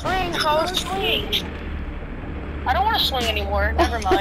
Swing, ho, swing. I don't want to swing anymore. Never mind.